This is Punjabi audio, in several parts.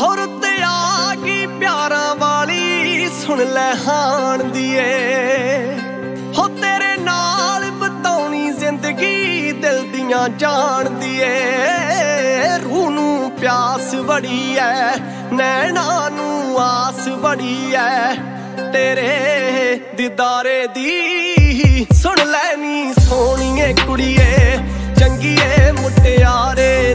ਹੋਰ ਤੇ ਆ ਗਈ ਪਿਆਰਾਂ ਵਾਲੀ ਸੁਣ ਲੈ ਹਾਣ ਦੀਏ। ਹੋ ਤੇਰੇ ਨਾਲ ਬਤਾਉਣੀ ਜ਼ਿੰਦਗੀ ਦਿਲ ਦੀਆਂ ਜਾਣਦੀ ਏ ਰੂਹ ਨੂੰ ਪਿਆਸ ਬੜੀ ਐ ਨੈਣਾ ਨੂੰ ਆਸ ਬੜੀ ਐ ਤੇਰੇ ਦੀਦਾਰੇ ਦੀ ਸੁਣ ਲੈਣੀ ਸੋਹਣੀਏ ਕੁੜੀਏ, ਚੰਗੀਏ ਮੁਟਿਆਰੇ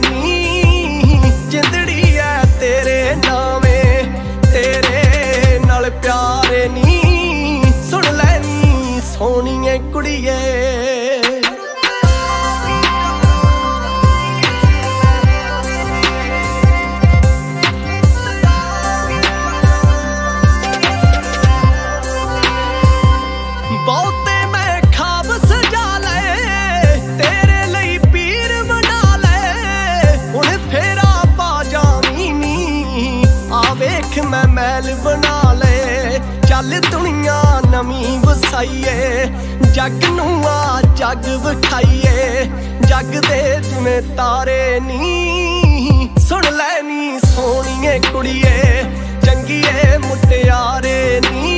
ਨਵੀਂ ਵਸਾਈਏ ਜੱਗ ਨੂੰ ਆ ਜੱਗ ਵਿਖਾਈਏ ਜੱਗ ਦੇ ਜਿਵੇਂ ਤਾਰੇ ਨੀ, ਸੁਣ ਲੈ ਨੀ ਸੋਹਣੀਏ ਕੁੜੀਏ ਚੰਗੀਏ ਮੁਟਿਆਰੇ ਨੀ।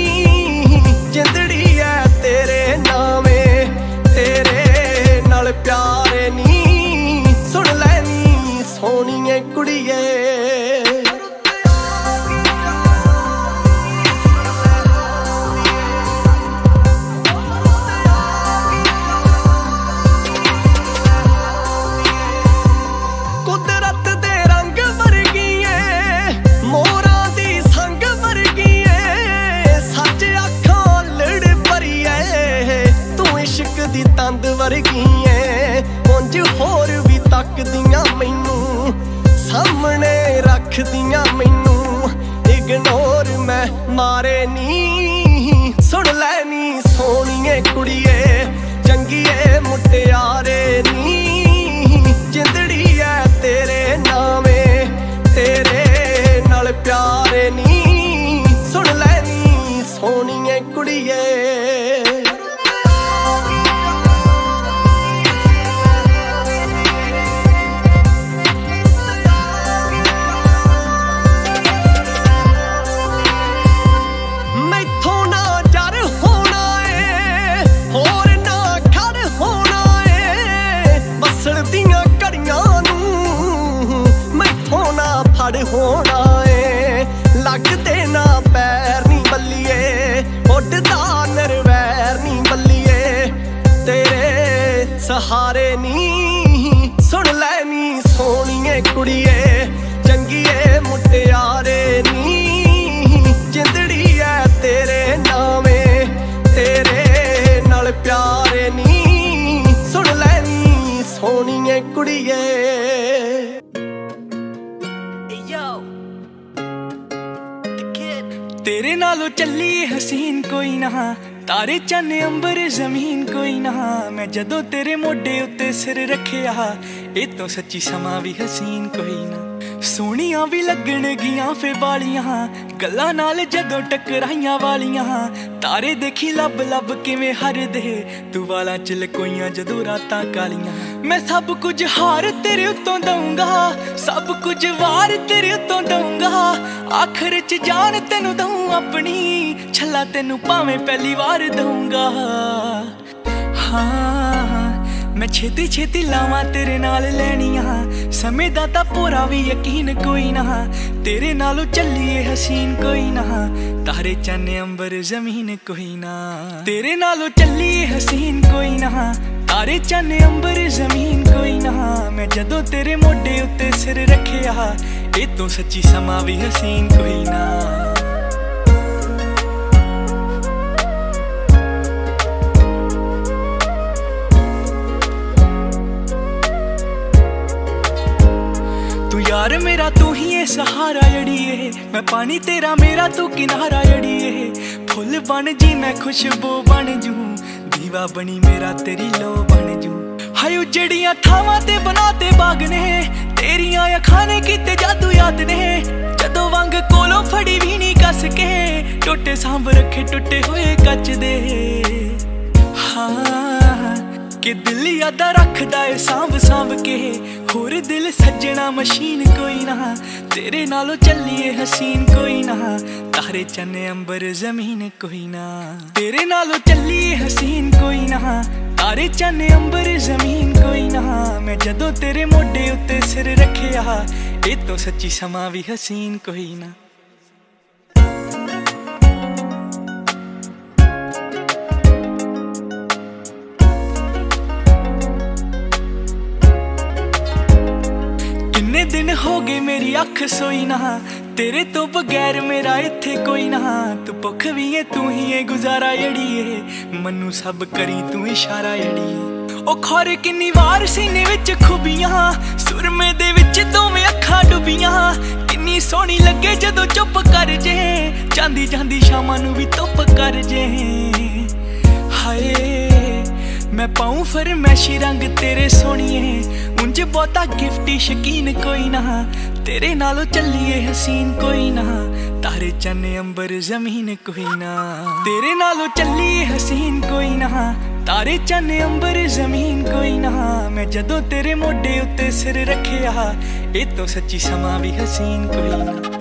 ਵੀ ਮੈਨੂੰ, ਸਾਹਮਣੇ ਰੱਖਦੀਆਂ ਮੈਨੂੰ। ਇਗਨੋਰ ਮੈਂ, ਮਾਰੇ ਨੀ। ਸੁਣ ਲੈ ਨੀ ਸੋਹਣੀਏ ਕੁੜੀਏ, ਚੰਗੀਏ ਮੁਟਿਆਰੇ ਨੀ। ਜਿੰਦੜੀ ਐ ਤੇਰੇ ਨਾਵੇਂ, ਤੇਰੇ ਨਾਲ ਪਿਆਰੇ ਨੀ। ਸੁਣ ਲੈ ਨੀ ਸੋਹਣੀਏ ਕੁੜੀਏ। ਹੋਣਾ ਏ। ਲੱਗਦੇ ਨਾ ਪੈਰ ਨਹੀਂ ਬੱਲੀਏ। ਉੱਡਦਾ ਨਰਵੈਰ ਨਹੀਂ ਬੱਲੀਏ। ਤੇਰੇ ਸਹਾਰੇ ਨੀ, ਸੁਣ ਲੈ ਨੀ ਸੋਹਣੀਏ ਕੁੜੀਏ। ਚੰਗੀਏ ਮੁਟਿਆਰੇ ਨੀ, ਜਿੰਦੜੀ ਐ ਤੇਰੇ ਨਾਵੇਂ। ਤੇਰੇ ਨਾਲ ਪਿਆਰੇ ਨੀ, ਸੁਣ ਲੈ ਨੀ ਸੋਹਣੀਏ ਕੁੜੀਏ। ਤੇਰੇ ਨਾਲੋਂ ਚੱਲੀ ਹਸੀਨ ਕੋਈ ਨਾ। ਤਾਰੇ ਚੰਨ, ਅੰਬਰ, ਜ਼ਮੀਨ ਕੋਈ ਨਾ। ਮੈਂ ਜਦੋਂ ਤੇਰੇ ਮੋਢੇ ਉੱਤੇ ਸਿਰ ਰੱਖਿਆ, ਇਹ ਤੋਂ ਸੱਚੀ ਸਮਾਂ ਵੀ ਹਸੀਨ ਕੋਈ ਨਾ। ਸੋਹਣੀਆਂ ਵੀ ਲੱਗਣਗੀਆਂ ਫੇ ਵਾਲੀਆਂ। ਗੱਲਾਂ ਨਾਲ ਜਦੋਂ ਟਕਰਾਈਆਂ ਵਾਲੀਆਂ। ਤਾਰੇ ਦੇਖੀ ਲੱਭ ਲੱਭ ਕਿਵੇਂ ਹਰਦੇ। ਤੂੰ ਵਾਲਾ ਚ ਲਕੋਈਆਂ ਜਦੋਂ ਰਾਤਾਂ ਕਾਲੀਆਂ। ਮੈਂ ਸਭ ਕੁਝ ਹਾਰ ਤੇਰੇ ਉੱਤੋਂ ਦਊਂਗਾ। ਸਭ ਕੁਝ ਵਾਰ ਤੇਰੇ ਉੱਤੋਂ ਦਊਂਗਾ। ਆਖਰ ਚ ਜਾਨ ਤੈਨੂੰ ਦਊਂ ਆਪਣੀ। ਛੱਲਾ ਤੈਨੂੰ ਭਾਵੇਂ ਪਹਿਲੀ ਵਾਰ ਦਊਂਗਾ। ਹਾਂ। ਮੈਂ ਛੇਤੀ ਛੇਤੀ ਲਾਵਾਂ ਤੇਰੇ ਨਾਲ ਲੈਣੀਆਂ। ਸਮੇਂ ਦਾ ਤਾਂ ਪੂਰਾ ਵੀ ਯਕੀਨ ਕੋਈ ਨਾ। ਤੇਰੇ ਨਾਲੋਂ ਚੱਲੀਏ ਹਸੀਨ ਕੋਈ ਨਾ। ਤਾਰੇ ਚੰਨ, ਅੰਬਰ, ਜ਼ਮੀਨ ਕੋਈ ਨਾ। ਤੇਰੇ ਨਾਲੋਂ ਚੱਲੀਏ ਹਸੀਨ ਕੋਈ ਨਾ। ਤਾਰੇ ਚੰਨ, ਅੰਬਰ, ਜ਼ਮੀਨ ਕੋਈ ਨਾ। ਮੈਂ ਜਦੋਂ ਤੇਰੇ ਮੋਢੇ ਉੱਤੇ ਸਿਰ ਰੱਖਿਆ, ਇਹ ਤੋਂ ਸੱਚੀ ਸਮਾਂ ਵੀ ਹਸੀਨ ਕੋਈ ਨਾ। ਸਹਾਰਾ ਜੜੀਏ। ਮੈਂ ਪਾਣੀ ਤੇਰਾ ਮੇਰਾ, ਤੂੰ ਕਿਨਾਰਾ ਜੜੀਏ। ਫੁੱਲ ਬਣ ਜੀ, ਮੈਂ ਖੁਸ਼ਬੂ ਬਣ ਜੂ। ਦੀਵਾ ਬਣੀ ਮੇਰਾ, ਤੇਰੀ ਲੋ ਬਣ ਜੂ। ਹਾਏ ਉਜੜੀਆਂ ਥਾਵਾਂ ਤੇ ਬਣਾਤੇ ਬਾਗ ਨੇ, ਤੇਰੀਆਂ ਅੱਖਾਂ ਨੇ ਕੀਤੇ ਜਾਦੂ ਯਾਦ ਨੇ। ਜਦੋਂ ਵਾਂਗ ਕੋਲੋਂ ਫੜੀ ਵੀ ਨਹੀਂ ਕੱਸ ਕੇ, ਟੁੱਟੇ ਸਾਂਭ ਰੱਖੇ, ਟੁੱਟੇ ਹੋਏ ਕੱਚ ਦੇ। ਹਾਂ। ਕਿ ਦਿਲ ਯਾਦਾ ਰੱਖਦਾ ਏ ਸਾਂਭ ਸਾਂਭ ਕੇ। ਹੋਰ ਦਿਲ ਸੱਜਣਾ ਮਸ਼ੀਨ ਕੋਈ ਨਾ। ਤੇਰੇ ਨਾਲੋਂ ਚੱਲੀਏ ਹਸੀਨ ਕੋਈ ਨਾ। ਤਾਰੇ ਚੰਨ ਅੰਬਰ ਜ਼ਮੀਨ ਕੋਈ ਨਾ। ਤੇਰੇ ਨਾਲੋਂ ਚੱਲੀਏ ਹਸੀਨ ਕੋਈ ਨਾ। ਤਾਰੇ ਚੰਨ ਅੰਬਰ ਜ਼ਮੀਨ ਕੋਈ ਨਾ। ਮੈਂ ਜਦੋਂ ਤੇਰੇ ਮੋਢੇ ਉੱਤੇ ਸਿਰ ਰੱਖਿਆ, ਇਹ ਤੋਂ ਸੱਚੀ ਸਮਾਂ ਵੀ ਹਸੀਨ ਕੋਈ ਨਾ। ਦਿਨ ਹੋ ਗਏ ਮੇਰੀ ਅੱਖ ਸੋਈ ਨਾ। ਤੇਰੇ ਤੋਂ ਬਗੈਰ ਮੇਰਾ ਇੱਥੇ ਕੋਈ ਨਾ। ਤੂੰ ਭੁੱਖ ਵੀ ਏ, ਤੂੰ ਹੀ ਏ ਗੁਜ਼ਾਰਾ ਏੜੀਏ ਮੈਨੂੰ ਸਭ ਕਰੀ ਤੂੰ ਇਸ਼ਾਰਾ ਏੜੀਏ ਉਹ ਖੋਰੇ ਕਿੰਨੀ ਵਾਰ ਸੀਨੇ ਵਿੱਚ ਖੁਬੀਆਂ। ਸੁਰਮੇ ਦੇ ਵਿੱਚ ਦੋਵੇਂ ਅੱਖਾਂ ਡੁੱਬੀਆਂ। ਕਿੰਨੀ ਸੋਹਣੀ ਲੱਗੇ ਜਦੋਂ ਚੁੱਪ ਕਰ ਜੇ। ਜਾਂਦੀ ਜਾਂਦੀ ਸ਼ਾਮਾਂ ਨੂੰ ਵੀ ਧੁੱਪ ਕਰ ਜੇ। ਹਾਏ। ਮੈਂ ਪਾਉਂ ਫਰਮੈਸ਼ੀ ਰੰਗ ਤੇਰੇ ਸੋਹਣੀਏ। ਉਂਝ ਬਹੁਤਾ ਗਿਫਟੀ ਸ਼ਕੀਨ ਕੋਈ ਨਾ। ਤੇਰੇ ਨਾਲੋਂ ਚੱਲੀਏ ਹਸੀਨ ਕੋਈ ਨਾ। ਤਾਰੇ ਚੰਨ ਅੰਬਰ ਜ਼ਮੀਨ ਕੋਈ ਨਾ। ਤੇਰੇ ਨਾਲੋਂ ਚੱਲੀਏ ਹਸੀਨ ਕੋਈ ਨਾ। ਤਾਰੇ ਚੰਨ ਅੰਬਰ ਜ਼ਮੀਨ ਕੋਈ ਨਾ। ਮੈਂ ਜਦੋਂ ਤੇਰੇ ਮੋਢੇ ਉੱਤੇ ਸਿਰ ਰੱਖਿਆ, ਇਹ ਤੋਂ ਸੱਚੀ ਸਮਾਂ ਵੀ ਹਸੀਨ ਕੋਈ ਨਾ।